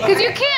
Because you can't